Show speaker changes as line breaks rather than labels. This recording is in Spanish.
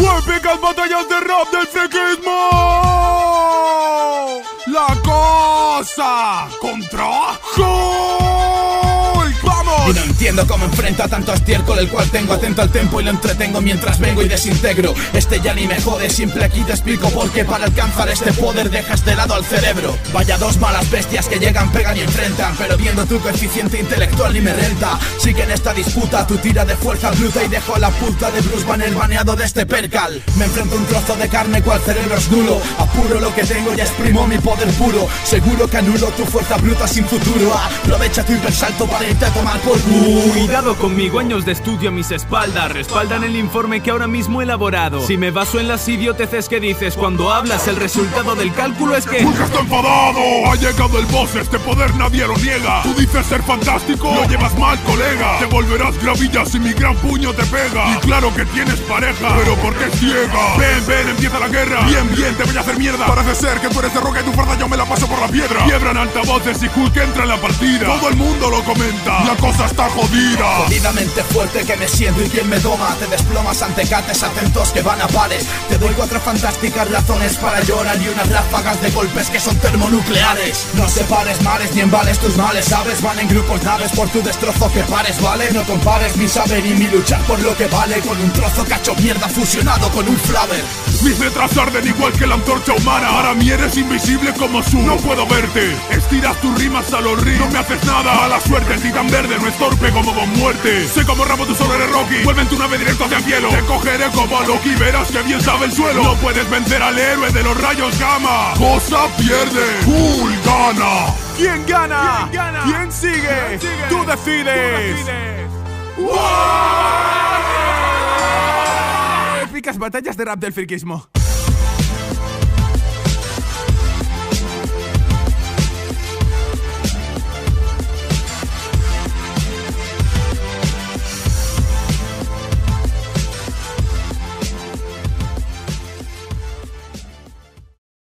épicas batallas de rap del friquismo. La cosa contra Hulk. ¡Vamos!
Entiendo cómo enfrenta tanto estiércol El cual tengo atento al tempo y lo entretengo mientras vengo y desintegro. Este ya ni me jode, simple aquí te explico por qué Para alcanzar este poder dejas de lado al cerebro. Vaya dos malas bestias que llegan, pegan y enfrentan Pero viendo tu coeficiente intelectual ni me renta. Sí que en esta disputa tu tira de fuerza bruta Y dejo a la puta de Bruce Banner baneado de este percal. Me enfrento a un trozo de carne cual cerebro es nulo. Apuro lo que tengo y exprimo mi poder puro. Seguro que anulo tu fuerza bruta sin futuro. Aprovecha tu hipersalto para irte a tomar por culo
Cuidado conmigo, años de estudio a mis espaldas respaldan el informe que ahora mismo he elaborado. Si me baso en las idioteces que dices cuando hablas, el resultado del cálculo es que.
Hulk está enfadado. Ha llegado el boss, este poder nadie lo niega. Tú dices ser fantástico, lo llevas mal, colega. Te volverás gravilla si mi gran puño te pega. Y claro que tienes pareja, pero ¿por qué ciega? Ven, ven, empieza la guerra. Bien, bien, te voy a hacer mierda. Parece ser que tú eres de roca y tu fuerza yo me la paso por la piedra. Quiebran altavoces y Hulk entra en la partida. Todo el mundo lo comenta. La cosa está jodida.
Jodidamente fuerte que me siento y quien me doma. Te desplomas ante cates atentos que van a pares. Te doy cuatro fantásticas razones para llorar Y unas ráfagas de golpes que son termonucleares. No separes mares ni embales tus males. Sabes, van en grupos naves por tu destrozo que pares, ¿vale? No compares mi saber y mi luchar por lo que vale. Con un trozo cacho mierda fusionado con un flaver.
Mis letras arden igual que la antorcha humana. Para mí eres invisible como su. No puedo verte. Estiras tus rimas a los ríos. No me haces nada A la suerte el titán verde no es torpe como Don Muerte Sé como Ramo tú solo eres Rocky Vuelve en tu nave directo hacia el cielo Te cogeré como a Loki Verás que bien sabe el suelo No puedes vencer al héroe de los rayos gamma Cosa pierde Hulk gana
¿Quién gana?
¿Quién gana?
¿Quién sigue?
sigue?
Tú decides. Épicas batallas de rap del friquismo.